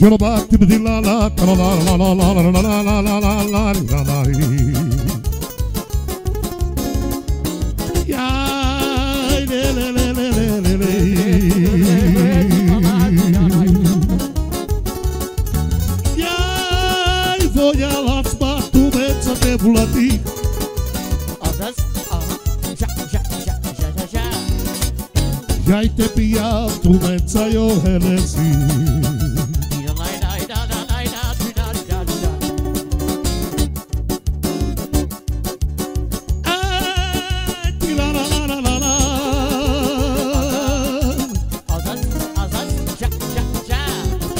Yorubati la la la la la la la la la la la la la la Voia la spatuleța de vulatic te pia tu menza yo helesi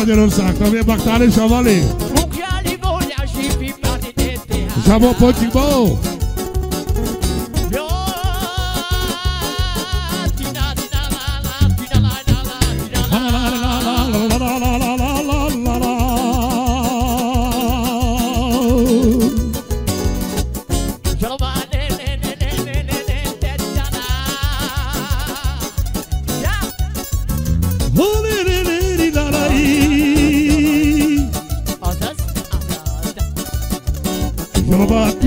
poderoso saco. Tá Vem batalha e chama ali. Chamou o Potibol. Holy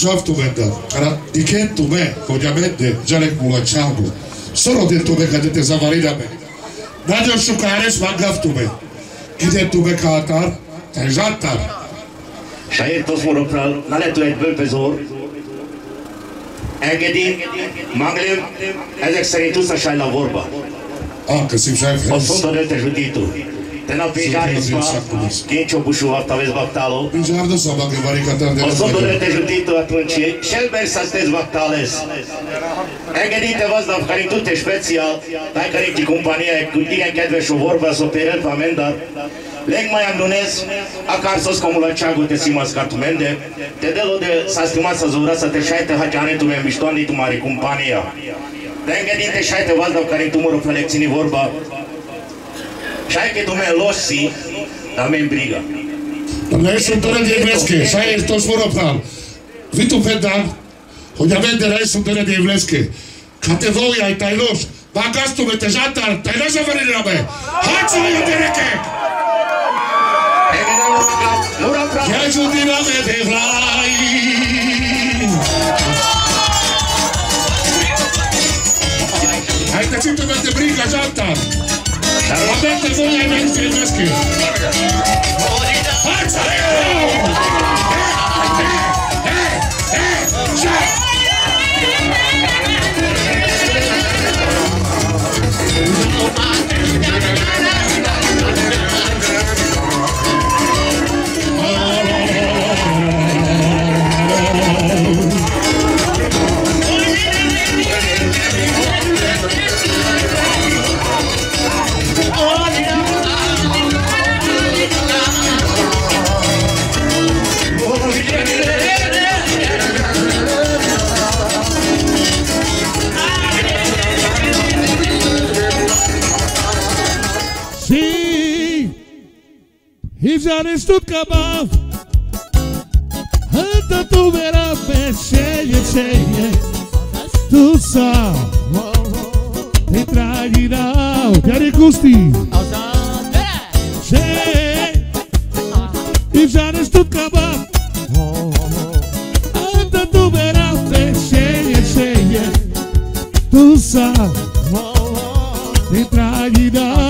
Gesellschaftumende, radikentume, hogyamente, gyerekmulatságú. Szorodintume, kadete zavaridame. Nagyon sokáres maggaftume. Identume kátár, tenzsáttár. Sajért poszmoroknál lehető egy bőpezor, engedi, maglim, ezek szerint 20 a vorba. Ah, köszönöm, Azt mondta, hogy ötös utító penalidades para Chobuchuá, talvez Bactalo. Osobu retezutito atunci, Shelber Sastes Bactales. Engedite vaznak, care tute special, dar care e compania, cu igen kedves o vorba, s-o perel famendar. Leg mai andunez, akár szozkomula ceagul te szimasz kartumende, te delo de sastimasa să te sajte hatyanitum embistonitum mari compania. Te engedite sajte vaznak, care tumorul felecțini vorba, Já que do Melosi também briga. Αλλά έσω τώρα διευλέσκε, σαν εκτός φοροπτάλ. Δι του φέντα, ο διαβέντερα έσω τώρα διευλέσκε. Κατεβόγια, η ταϊλός, μπακάς του με τεζάταρ, ταϊλός αφαιρήναμε. Χάτσο για την έκε. Γεια την αμέτε βλάει. Τσίπτε με την μπρίγα ζάτα. Работайте, думаю, я не Sim, Ivjaris estou kabav Anda tu vera pecheje cheje Tu sa Te tragirao Jari e já Ivjaris tut kabav Hanta tu vera pecheje cheje Tu sa Te tragirao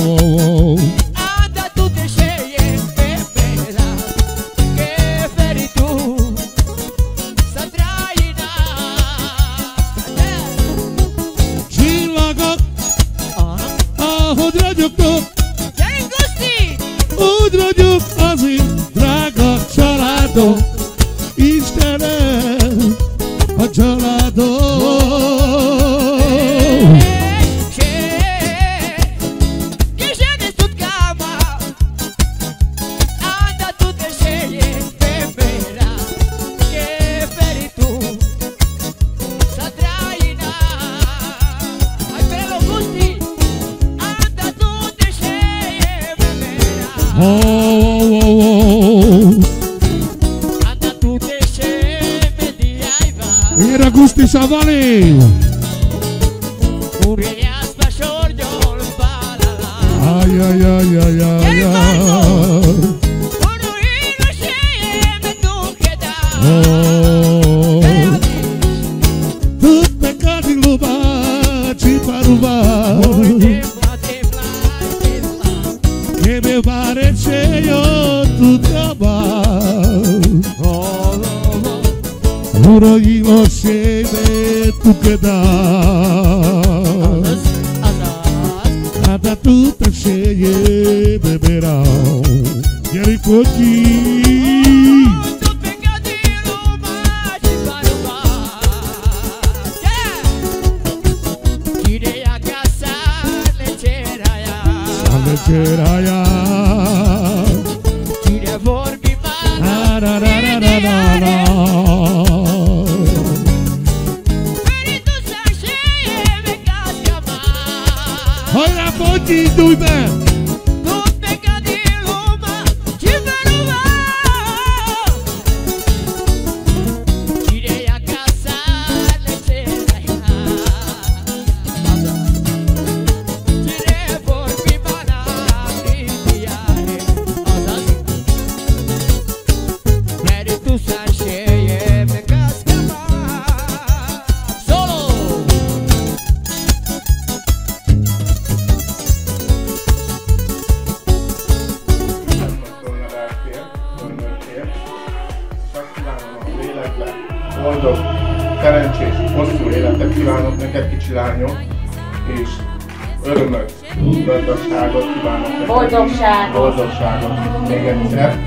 gazdaságot kívánok nektek. Boldogságot. Boldogságot. Még egyszer.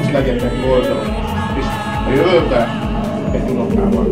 És legyetek boldog. És a jövőben egy unokával.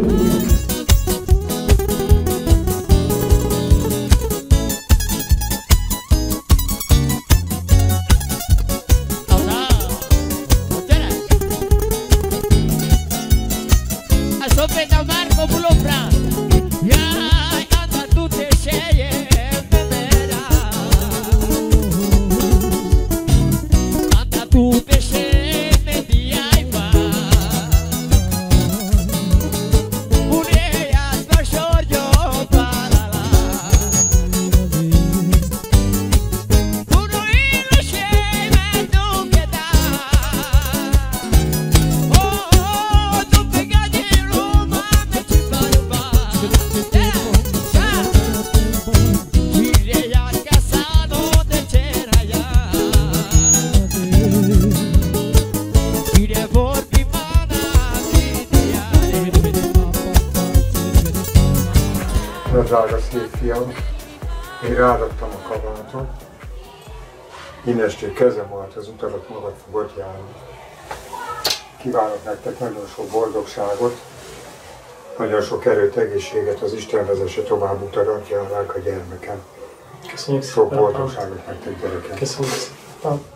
az utadat magad fogod járni. Kívánok nektek nagyon sok boldogságot, nagyon sok erőt, egészséget, az Isten vezesse tovább utadat, járják a gyermekem. Köszönjük szépen. Sok boldogságot nektek gyerekem. Köszönjük szépen.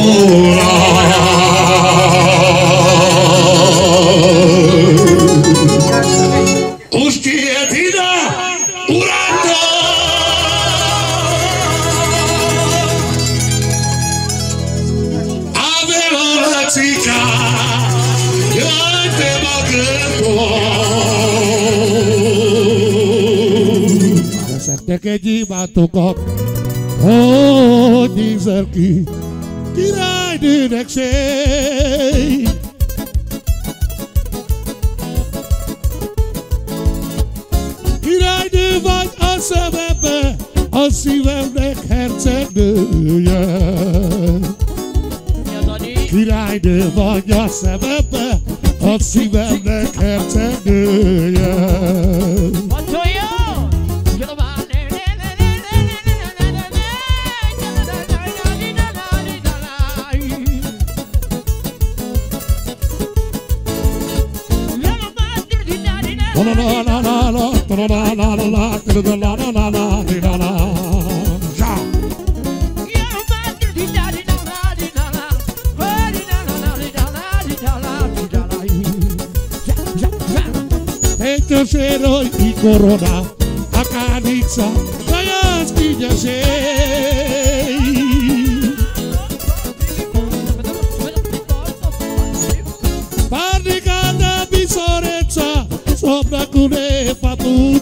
birtoka. Hogy nézel ki, királynőnek szép. Királynő vagy a szemembe, a szívemnek hercegnője. Királynő vagy a szemembe,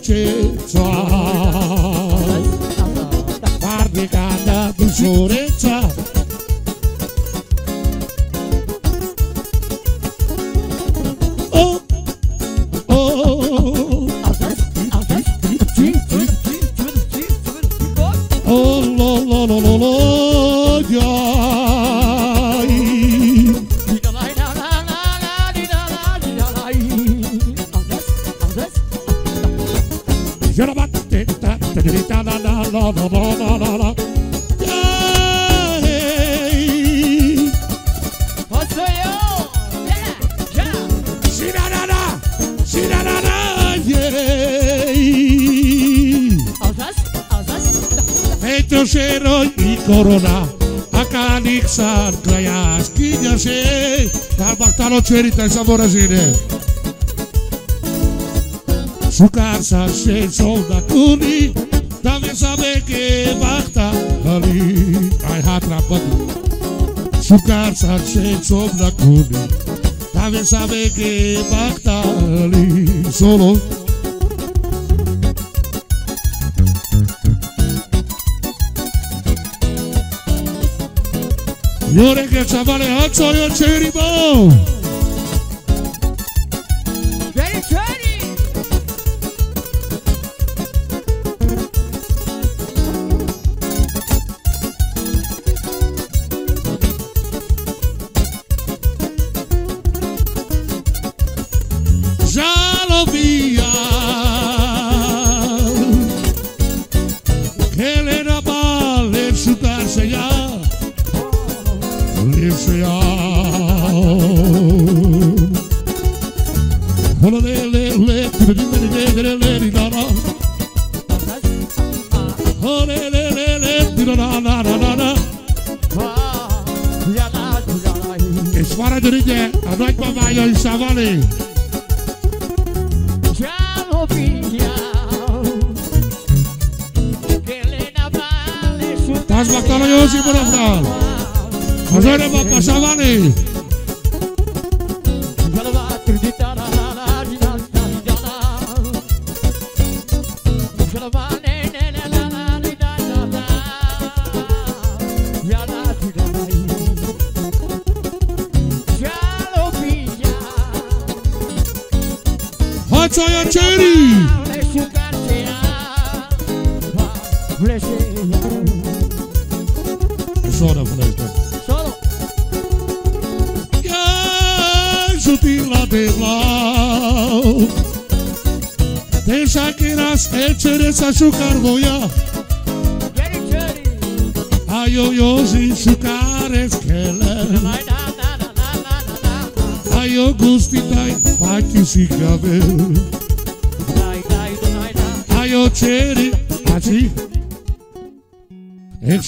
Jureitá Barrigada do Jureitá Ξέρετε σαβόρας είναι Su casa se solda cuni Também sabe que basta ali Ai atrapado Su casa se solda cuni Também sabe que basta ali Solo? Yore que chavale, atzo yo cheribon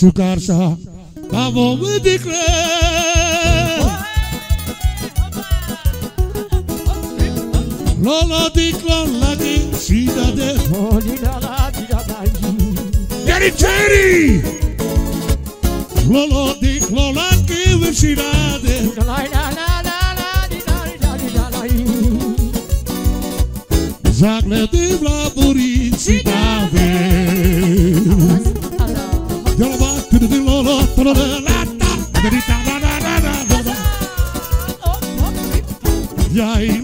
شكارشها أبو بدكران لولا ديكلون لكي شيدا ده Daddy Teddy Lolo cheri lola que virginade Zagle de bla buricidade Y ahí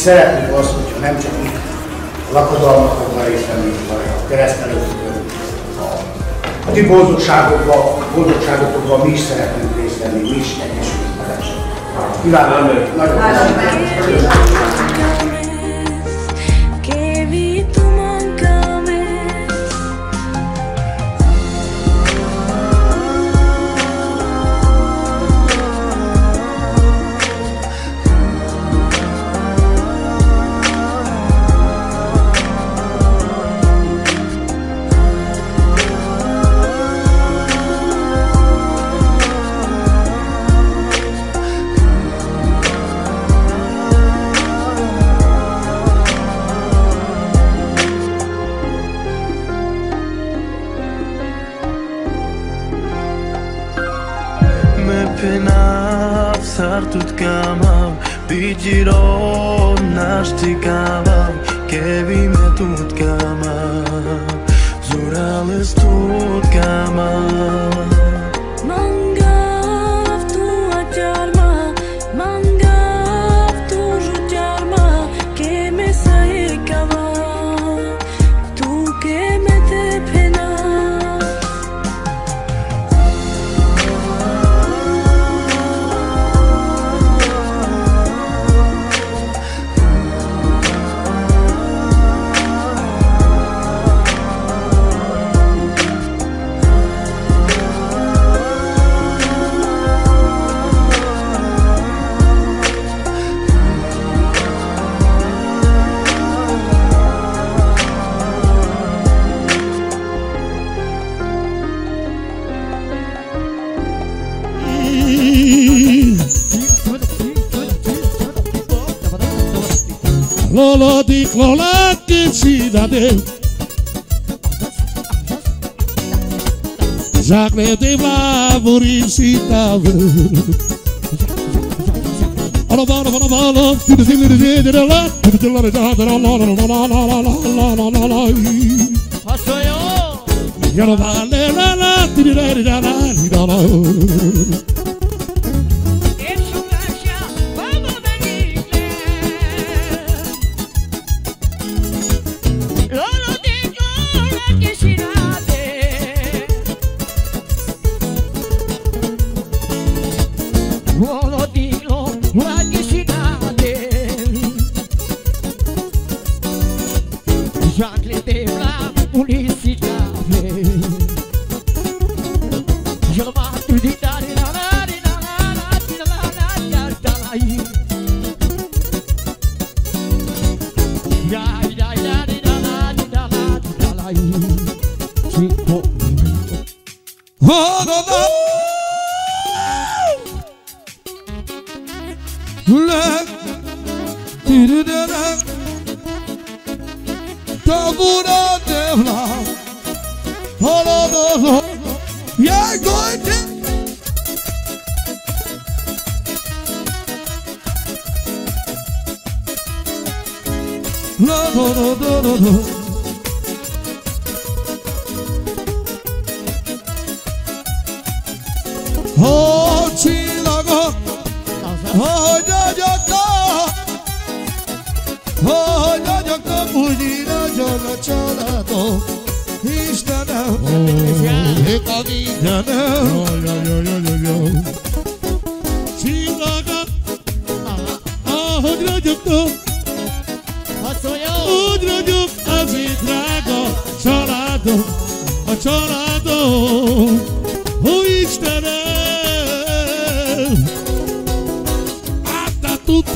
szeretnénk azt, hogyha nem csak itt a lakodalmakban részt venni, hanem a keresztelőkön, a, a ti boldogságokban, boldogságokban mi is szeretnénk részt venni, mi is egyesülünk. Kívánom, nagyon köszönöm. widzieć nasz tykan. All love Yellow, I I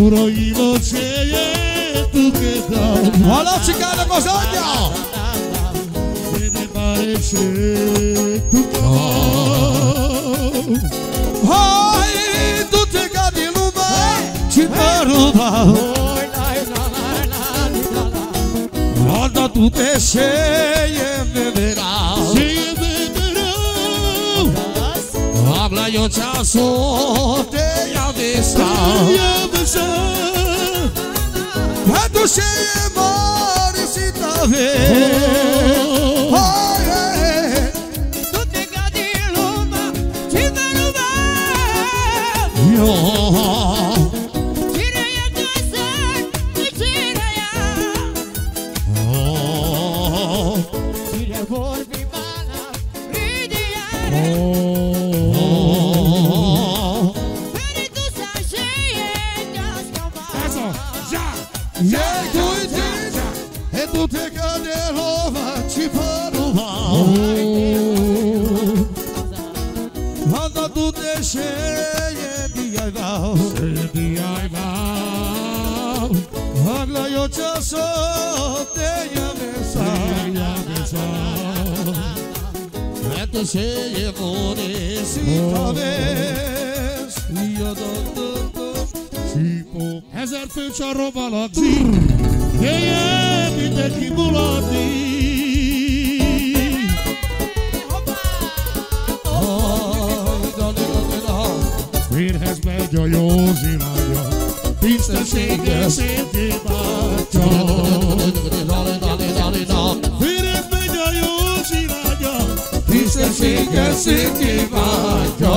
Urodziło cię tu tu tu te avessa A tu se mori si t'ave oh. Tu te gadi lumea Și te lumea Dudunde şeye diyayla Şeye diyayla Hala yoca sote ya besa Ya besa Vete şeye moresita ves Ya dondundur Sipo Hezer főcs a rovalagzi Helye mindenki mulati ágya, Józsi lágya, tisztességgel szétjé bátya. Félre megy a Józsi lágya, tisztességgel szétjé bátya.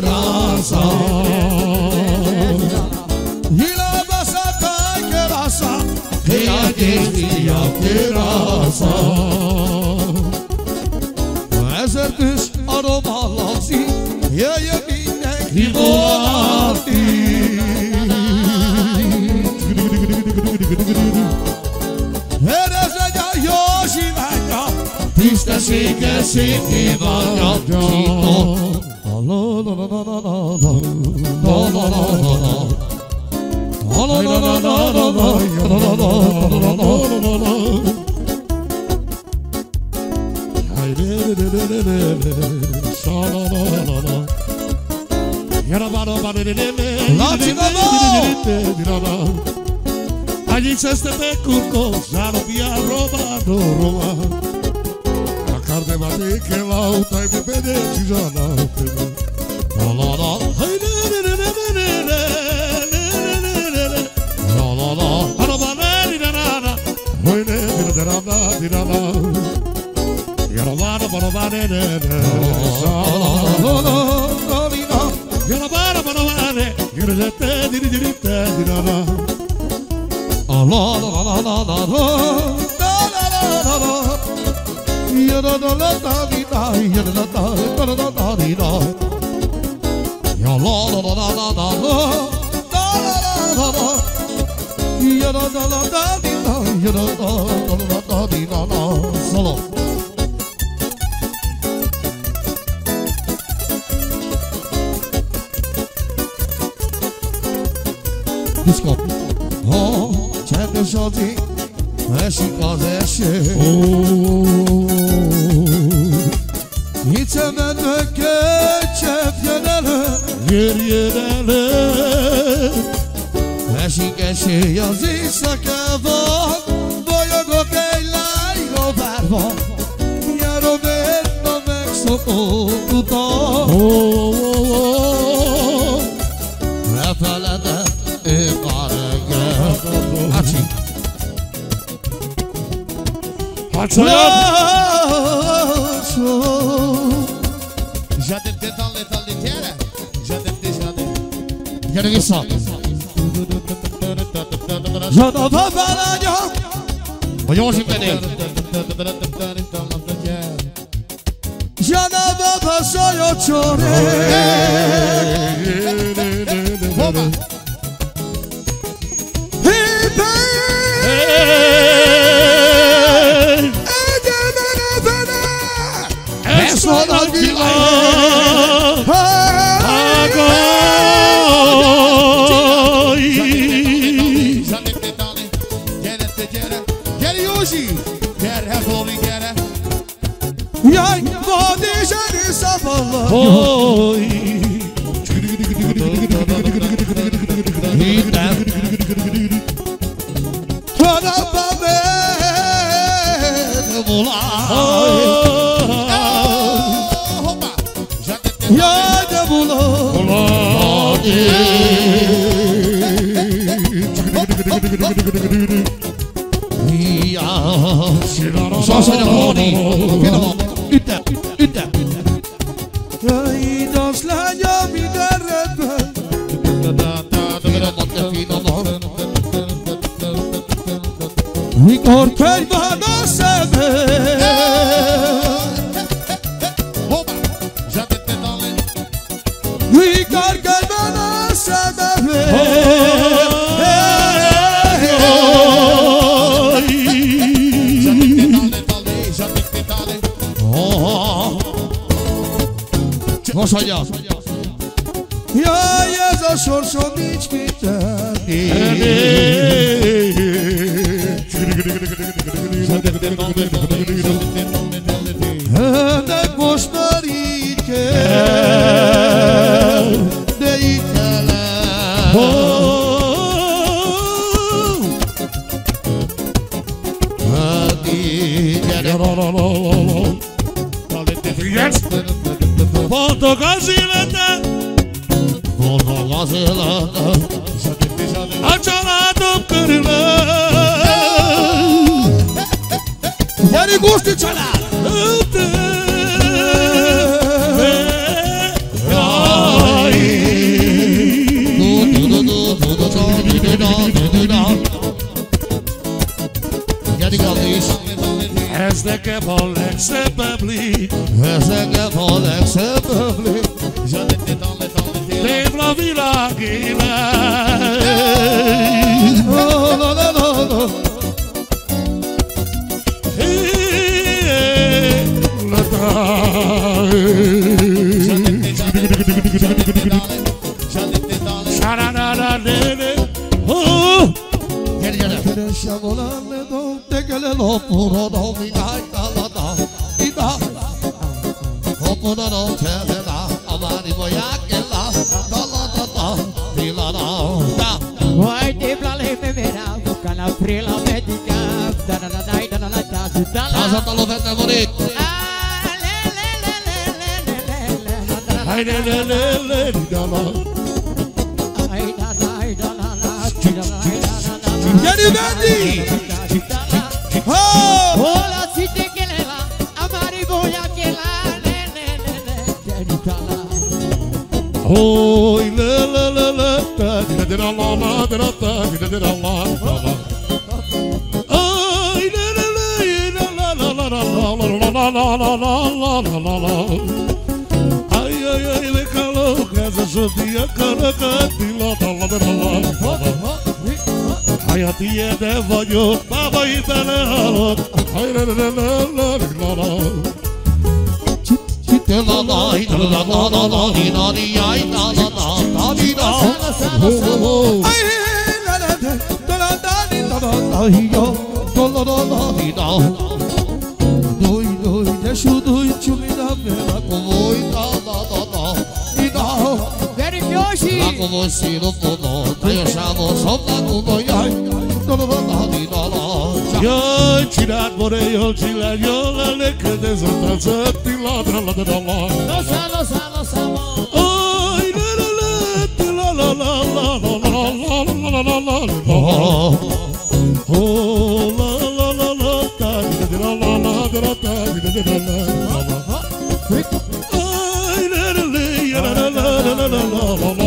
rasa Bila basa tai ke rasa Hey adesia ke rasa Ezért is adom a laci Jöjjön mindenki volati Érezd meg a jó zsiványra Tisztességes szép évadra Nyitott Allí se este pe curco, ya lo pia robado Roma. La carne va de que la uta y me pede chisana. da da Solo. Disco. Oh, c'è che soldi, esci cosa esce. Oh, it's a man Mesias iszakába Bolyogok egy o várva Járom én a megszokott utat oh, oh, oh. Ne feledett én már engem Hacsi Hacsajabb Lassú Já deve ter talento ali, já deve ter, já deve. Já deve ter só. Zadava balaca Voyons şimdi beni Zadava pasayo çore Baba Hey Adamana bana Ben sana gülayım zavallar Oy. Araba beni bulan Ya da bulan Bulan Costa Rica, de Itala. Taala. La la la la ta dira dira la la dira ta dira dira la la. Ay la la la la la la la la la la la la la la la. Ay ay ay le calo casa sotia cara catila la la la la la. Hayatiye de vayo babayı da ne halot. Ay la la la la la la. Como se não for nota, eu já vou soltar com doi, ai, la. Jaj, csináld, more, jól csináld, jól leleked ez a tacatti ladra, ladra, ladra. Losa, losa, losa, mo. Aj, la la la, ti la la la la la la la la la la la la. Oh, la la la la, ta la la la la ta la la la la. Ay, la la la, ya la la la la la la la la la la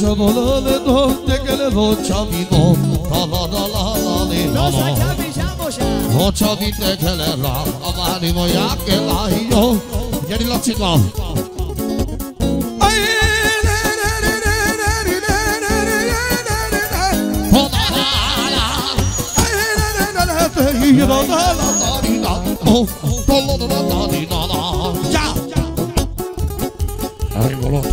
Şadolu le do tekele do çavi do ta la la la la le la la. Do çavi tekele la avali mo ya ke la yo. Yeri la çıkan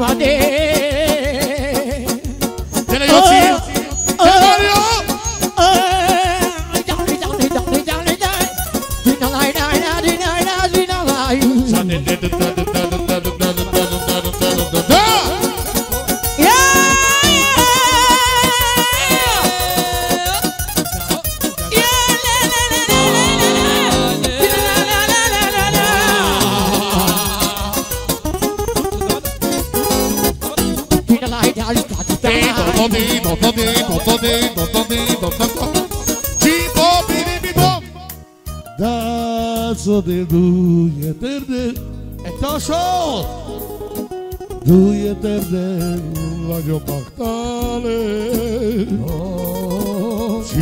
over there. Egytasol! Túljöttemben vagyok a tálé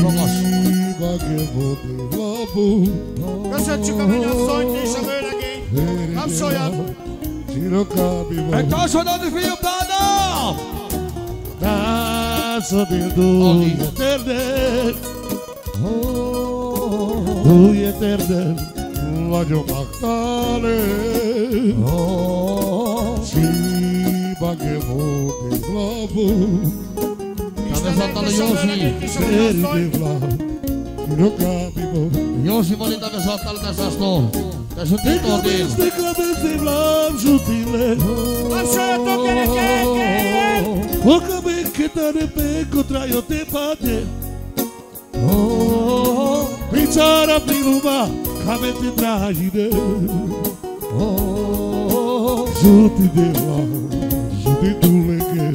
Magas Köszöntsük a mennyasszonyt és a vőlegényt. Kapcsoljon! Egytasod, Adi fiú, plána! Rászadél túljöttemben Túljöttemben vagyok a Dale, σύμπα και εγώ τη βλάβω Κάνε θα τα λιώσει, φέρει τη βλάβω Κύριο κάποιο Λιώσει πολύ τα μεσάταλ μέσα στο Και σου τι το δίνω Στήκαμε τη βλάβω τη λέω Πάσα το κερκέκε Όκαμε και τα ρεπέκο τραγιωτέ πάτε Πιτσάρα πληρούμά avete tragide né? oh, Zuti de la, zuti tu lege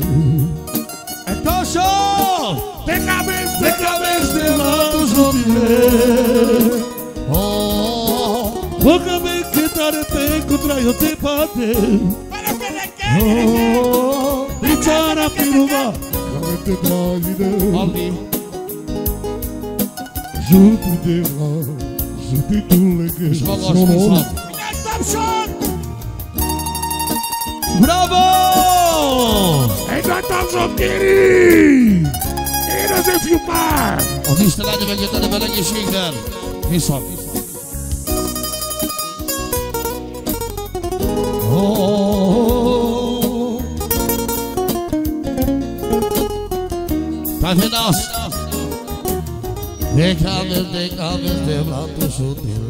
Etosho, te cabez, te cabez de la tu zuti le Oh, me que tare te contra yo te pate Para que le quede, oh, Luchara piruba, avete tragide Ali de lá. Bravo! En dat dan zo, Kiri! En dat is een paar! Als die stelaat ben je dan wel in je zin. Geen Oh. Oh. Déjame, déjame este blando sutil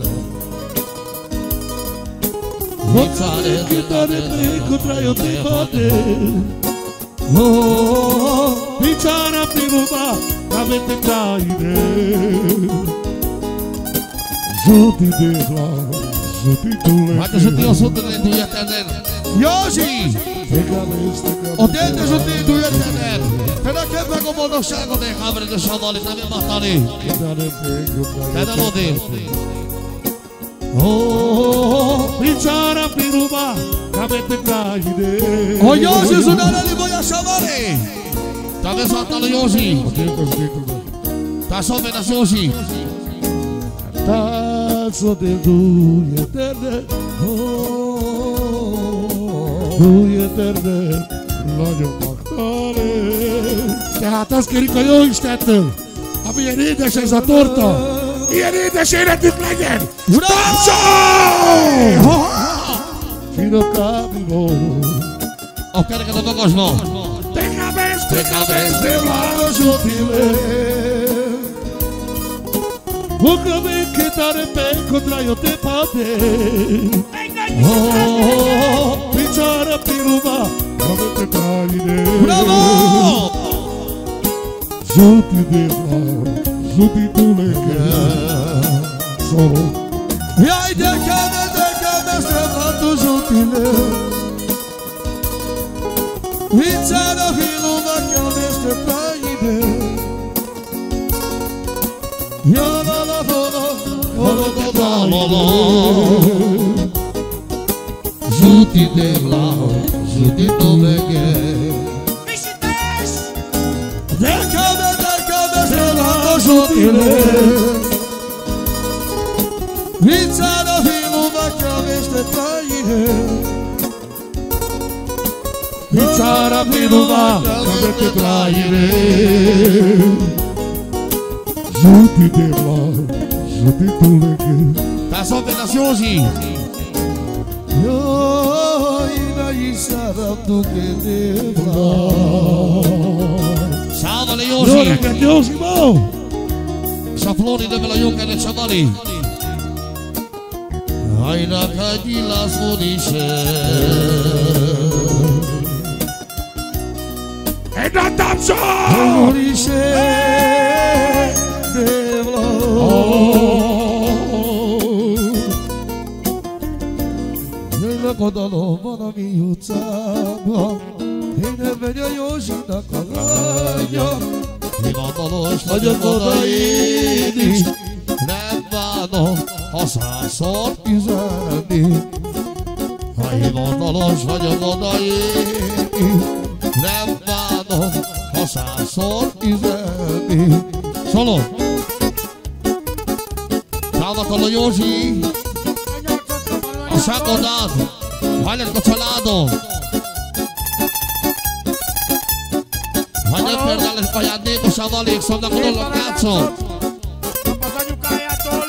Mozzare, chitare, prego, traio, te fate Oh, pizzara, primo, ma avete traide Zuti de blando, zuti tu le Mate sutil, sutil, tu ia tener Yoshi! Déjame O dentro sutil, Terakke pego bono shago de kabre de shodali tami matali. Tena lo de. Oh, bichara piruba, kamete kajide. Oyo Jesus dale li vou a shamare. Tá desatando hoje. Tá só vendo assim hoje. Tá só dentro e eterna. Oh, e eterna. Logo, tehatászkodik a Jóistentől, ami ilyen édes ez a torta. Ilyen édes életünk legyen! Tapsol! Finokám volt. A kereket a magasba. Take a best, take a best, de vázsot Mogame que tarpe contra yo te pate Oh, pichara piruba, no me te trairé Bravo! ζούτη δίπλα, ζούτη του λεκιά Ζω Μια γυναίκα δεν έκανε στρεφά του ζούτη λε. Βίτσαρα φίλου να κάνει στρεφά γυναι. Όλο το τάμωμα. Ζούτη δίπλα, ζούτη του ele Vi țara vin lumea vește taie Vi țara vin lumea vește taie de la, juti tu leghe Tá só de nasiosi Oi, na isara tu que de la Salva-lhe, Yoshi! Yoshi, irmão! Flori de Melaioca de Ceamari Hai la cadi la sfurișe E da tamso! Sfurișe de Vlao E la codalo, vana miuța, bom ine vedea eu și dacă la ea Hivatalos vagyok oda én is Nem bánom, ha százszor üzenni Ha hivatalos vagyok oda én is Nem bánom, ha százszor üzenni Szalom! Támadtal a Józsi! A sákodád! Hajlek a családom! ötfordal ajándékos a valékszomnak a dologkácol. Az anyukájától.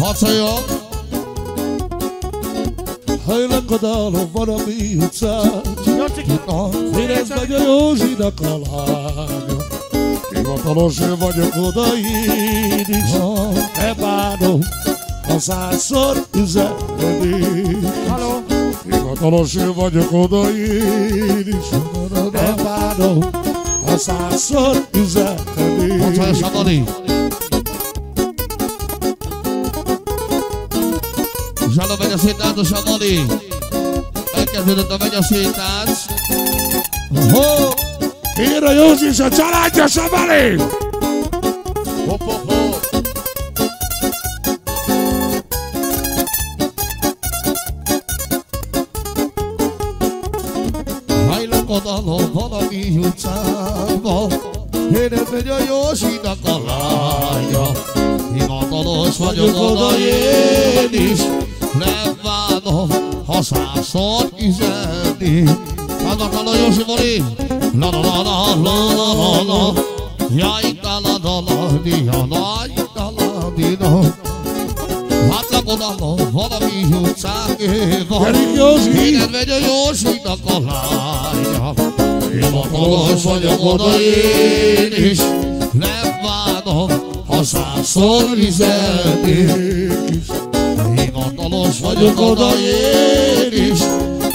Hacoljog. Hajlak a dalom van a mi utcán. Érezd meg a Józsinak a lánya. Hivatalos én vagyok oda én is. Ne bánom, a százszor üzenedik. Halló! Kolosi vagyok o is, nem várom a százszor üzenni. Ott van Zsadani. Zsadó megy a sétánc, Zsadani. que a megy a sétánc. Ho! Ér a o és a családja, Zsadani! Hopp, hopp, én is Nem bánom, ha százszor üzenni. Annak a Józsi Mori La la la la la la la la Jaj, la la la la di la la la la di la Látlak oda valami Gyerünk, Józsi! Igen, megy a Józsinak a lánya. Hivatalos vagyok oda én is. Nem bánom, ha százszor üzenik Hivatalos vagyok oda is,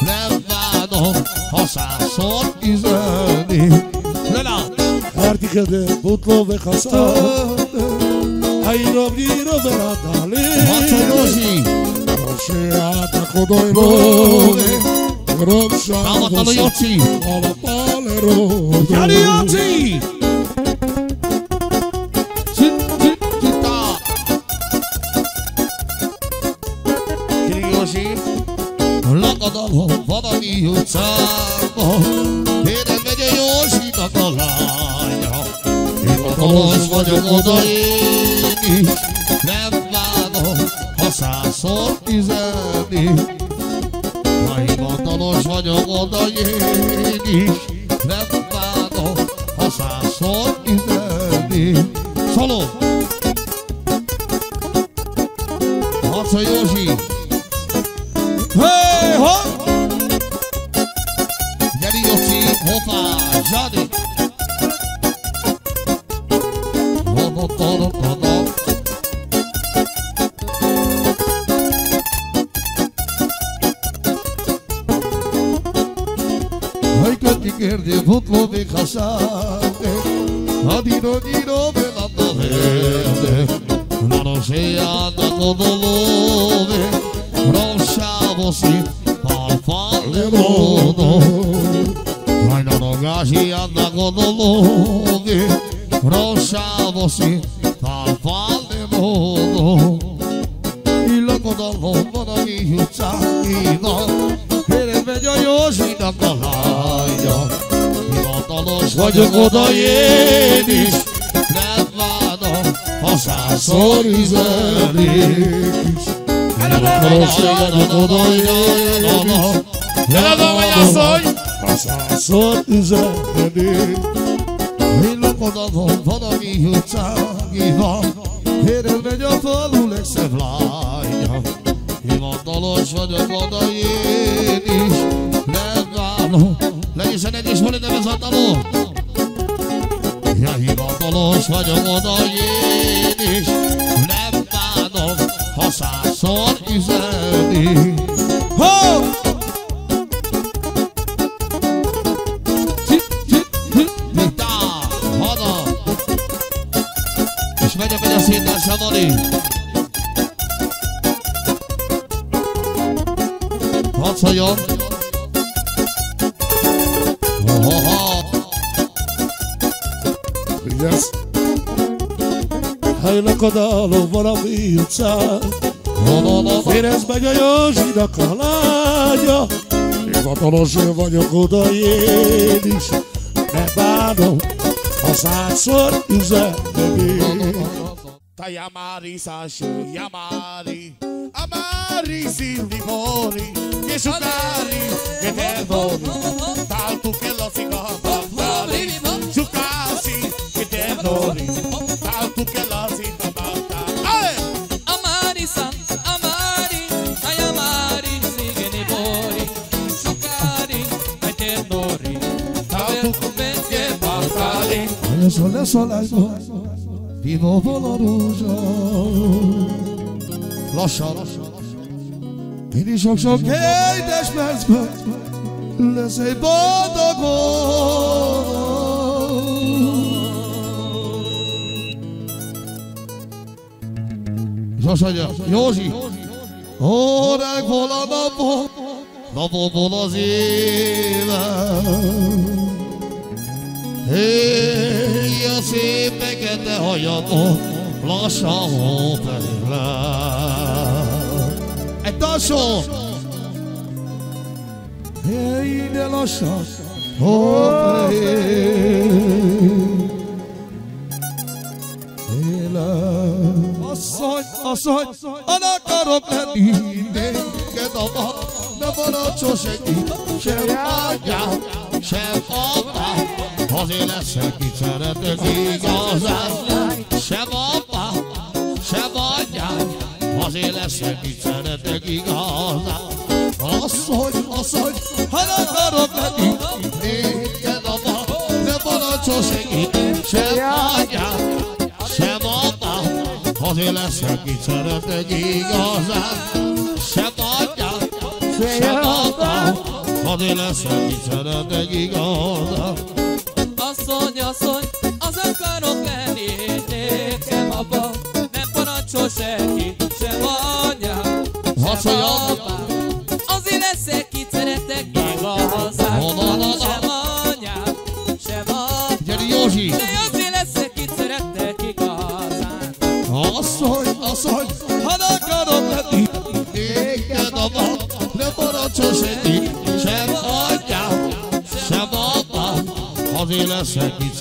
nem bánom, ha százszor üzenni. Lena! Artikade, butló meg hasztál, ha írom, írom el a dalé. Hacsonyosi! Mosé át a kodoly bóni, Romsán hosszú, alapáleró. Jaci! Lakadalom valami utcában Én megy a Józsinak a lánya? Hivatalos vagyok oda én is. Nem bánom, ha százszor üzenni Ha hivatalos vagyok oda én is. Nem bánom, ha százszor üzenni Szalom! Harca Józsi! Oda én is Nem várom, ha százszor üzenik is. Is Nem várom, ha százszor üzenik Villog oda van valami utcágiban Érem megy a falu legszebb lánya. Hivatalos vagyok oda én is Nem várom Legyen egy is hol nevez a daló Ja, hivatalos vagyok oda én is. Nem bánom, ha százszor üzeni. Ho! Hada És megy a megy a szépen Samoni Hajlak a dalom valami utcán Érezd meg a Józsinak a lánya Hivatalos vagyok oda én is. Ne bánom, ha százszor üzenedik Tayamari sashi yamari Amari si limoni Che giocari che te doni Tanto che lo si combattali Giocasi che Olha só, olha só, olha só De novo laruja Lassan. Én is sok-sok édes percben Lesz egy azt mondja, Józsi, órák hol a napok, napokból az élet. Hey, a szép fekete hajamon lassan hófejlel. Egy tasson! Hey, de lassan hófejlel. Asszony, asszony, an akarok lenni téged a nem maradt senki, sem anyám, sem apám, azért leszek itt szeretek igazán. Sem apám, sem anyám, azért leszek itt szeretek igazán. Asszony, asszony, ha nem akarok lenni téged a nem maradt senki, sem anyám, sem apám, azért leszek itt szeretek igazán. Sem anyám, sem apám, azért leszek itt szeretek igazán. Asszony, az akarok lenni, nekem apa, nem parancsol senki, sem anyám, sem apám. Azért leszek itt szeretek igazán, sem anyám, sem apám. Gyere Józsi! Azért leszek itt szeretek igazán. Asszony, asszony, ha nem akarok lenni Téged a nap, nem maradson senki Sem anyám, sem apám Azért leszek itt